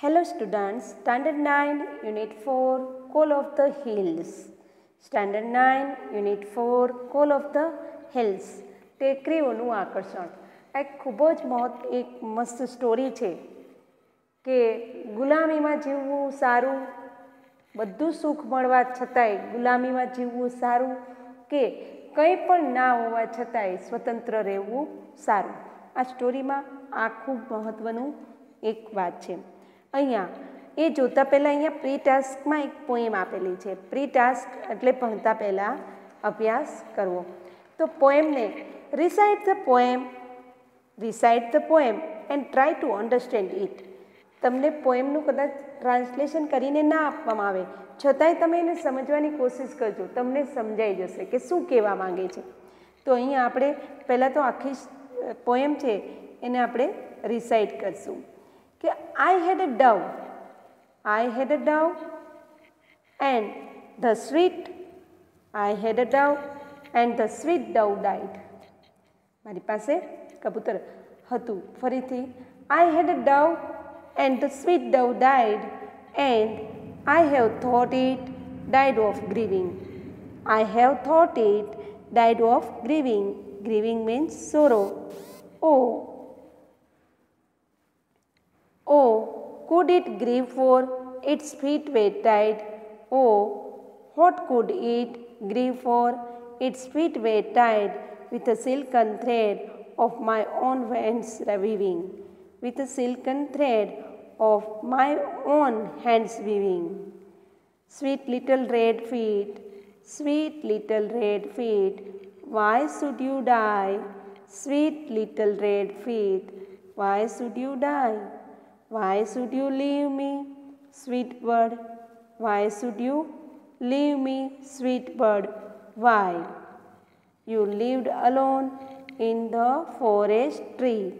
Hello students, Standard 9, Unit 4, Call of the Hills. Standard 9, Unit 4, Call of the Hills. ટેકરીઓનું આકર્ષણ આ એક ખૂબ જ મહત્વ એક મસ્ત સ્ટોરી છે કે ગુલામીમાં જીવવું સારું બધું સુખ મળવા છતાંય ગુલામીમાં જીવવું સારું કે કંઈ પણ ના હોવા છતાંય સ્વતંત્ર રહેવું સારું આ સ્ટોરીમાં આ ખૂબ મહત્ત્વનું એક વાત છે અહીંયા, એ જોતાં પહેલાં અહીંયા પ્રી ટાસ્કમાં એક પોએમ આપેલી છે. પ્રી ટાસ્ક એટલે ભણતા પહેલાં અભ્યાસ કરવો. તો પોએમને recite the poem recite the poem and try to understand it તમને પોએમનું કદાચ ટ્રાન્સલેશન કરીને ના આપવામાં આવે, છતાંય તમે એને સમજવાની કોશિશ કરજો. તમને સમજાઈ જશે કે શું કહેવા માંગે છે. તો અહીંયા આપણે પહેલાં તો આખી પોએમ છે, એને આપણે રિસાઇટ કરશું. કે I had a dove I had a dove and the sweet I had a dove and the sweet dove died મારી પાસે કબૂતર હતું ફરીથી I had a dove and the sweet dove died and I have thought it died of grieving I have thought it died of grieving grieving means sorrow oh Oh, could it grieve for its feet were tied? Oh, what could it grieve for its feet were tied with a silken thread of my own hands weaving, with a silken thread of my own hands weaving. Sweet little red feet, sweet little red feet, why should you die? Sweet little red feet, why should you die? Why should you leave me, sweet bird? Why should you leave me, sweet bird? Why? You lived alone in the forest tree.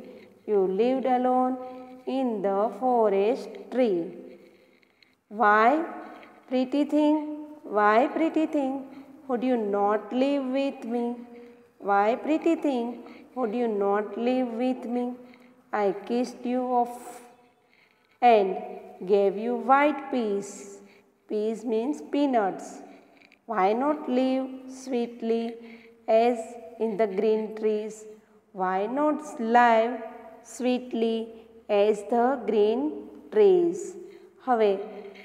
You lived alone in the forest tree. Why, pretty thing? Why, pretty thing? Would you not live with me? Why, pretty thing? Would you not live with me? I kissed you off and gave you white peas. Peas means peanuts. Why not live sweetly as in the green trees? Why not live sweetly as the green trees? હવે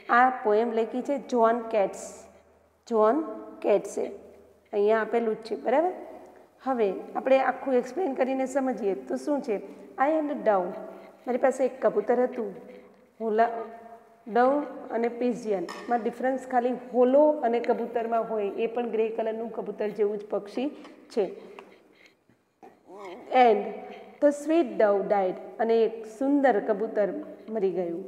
આ poem લખી છે John cats John કેટ્સે અહીંયા આપેલું જ છે બરાબર હવે આપણે આખું એક્સપ્લેન કરીને સમજીએ તો શું છે આઈ એન્ડ ડવ મારી પાસે એક કબૂતર હતું હોલા, ડવ અને પીઝિયનમાં ડિફરન્સ ખાલી હોલો અને કબૂતરમાં હોય, એ પણ ગ્રે કલરનું કબૂતર જેવું જ પક્ષી છે. And the sweet dove died અને એક સુંદર કબૂતર મરી ગયું.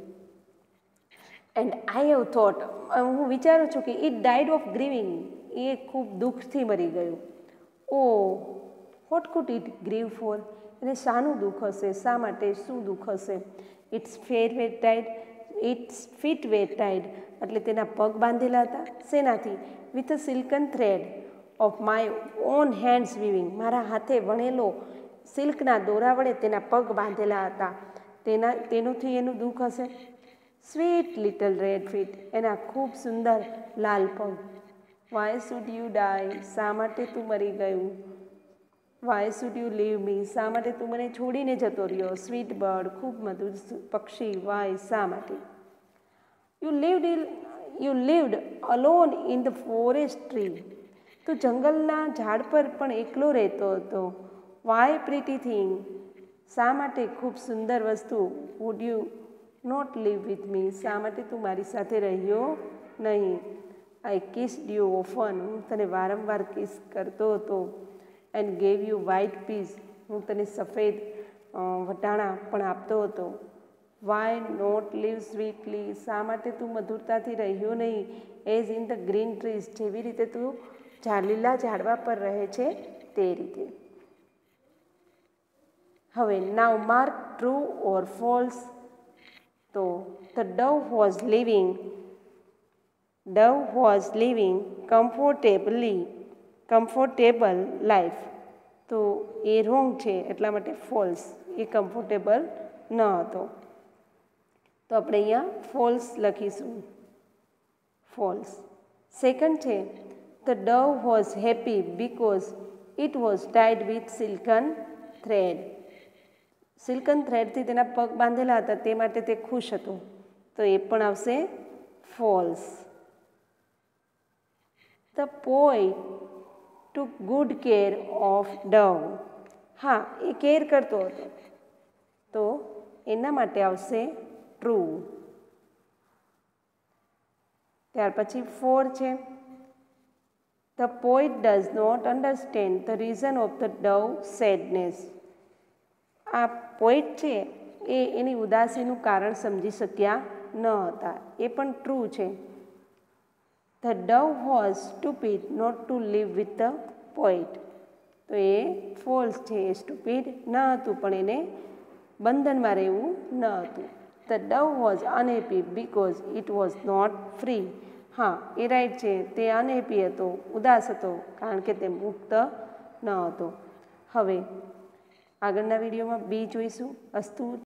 એન્ડ આઈ હેવ થોટ હું વિચારું છું કે ઇટ ડાઇડ ઓફ ગ્રીવિંગ એ ખૂબ દુઃખથી મરી ગયું. ઓ what could it grieve for એને શાનું દુઃખ હશે? શા માટે શું દુઃખ હશે? Its fair were tied its feet were tied એટલે તેના પગ બાંધેલા હતા. શેનાથી? With a silken thread of my own hands weaving મારા હાથે વણેલો સિલ્કના દોરા વડે તેના પગ બાંધેલા હતા. તેના, તેનોથી એનું દુઃખ હશે? સ્વીટ લિટલ રેડ ફીટ એના ખૂબ સુંદર લાલ પગ. વાય શુડ યુ ડાય શા માટે તું મરી ગયું? Why should you leave me શા માટે તું મને છોડીને જતો રહ્યો? સ્વીટ બર્ડ ખૂબ મધુર પક્ષી. વાય શા માટે? You lived you lived alone in the forest tree તું જંગલના ઝાડ પર પણ એકલો રહેતો હતો. વાય પ્રીટી થિંગ શા માટે ખૂબ સુંદર વસ્તુ? Would you not live with me શા માટે તું મારી સાથે રહ્યો નહીં? આઈ કિસ ડ્યુ ઓફન હું તને વારંવાર કિસ કરતો હતો. And gave you white peas હું તને સફેદ વટાણા પણ આપતો હતો. વાય નોટ લીવ સ્વીટલી શા માટે તું મધુરતાથી રહ્યો નહીં? As in the green trees જેવી રીતે તું લીલા ઝાડવા પર રહે છે, તે રીતે. હવે now mark true or false તો the dove was living dove was living comfortably comfortable life તો એ રોંગ છે, એટલા માટે ફોલ્સ એ કમ્ફર્ટેબલ ન હતો. તો આપણે અહીંયા ફોલ્સ લખીશું. ફોલ્સ સેકન્ડ છે the dove was happy because it was tied with silken thread silken થ્રેડથી તેના પગ બાંધેલા હતા, તે માટે તે ખુશ હતો. તો એ પણ આવશે false the poet took good care of dove હા, એ કેર કરતો હતો. તો એના માટે આવશે ટ્રુ ત્યાર પછી ફોર છે. The poet does not understand the reason of the dove sadness આ પોઈટ છે, એ એની ઉદાસીનું કારણ સમજી શક્યા ન હતા. એ પણ ટ્રુ છે. The dove was stupid not to live with the poet તો એ ફોલ્સ છે, એ સ્ટુપિડ ન હતું, પણ એને બંધનમાં રહેવું ન હતું. The dove was unhappy because it was not free હા, એ રાઈટ છે, તે અનહેપી હતો, ઉદાસ હતો, કારણ કે તે મુક્ત ન હતો. હવે આગળના વિડીયોમાં બી જોઈશું. અસ્તુ